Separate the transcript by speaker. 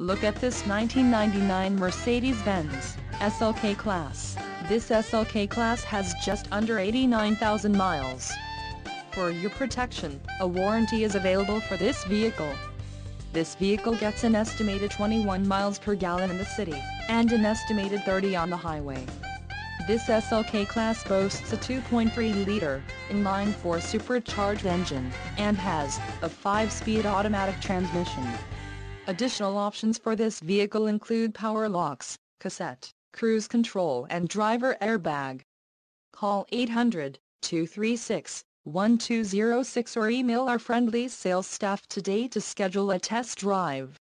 Speaker 1: Look at this 1999 Mercedes-Benz SLK Class. This SLK Class has just under 89,000 miles. For your protection, a warranty is available for this vehicle. This vehicle gets an estimated 21 miles per gallon in the city, and an estimated 30 on the highway. This SLK class boasts a 2.3-liter, inline-four supercharged engine, and has a 5-speed automatic transmission. Additional options for this vehicle include power locks, cassette, cruise control and driver airbag. Call 800-236-1206 or email our friendly sales staff today to schedule a test drive.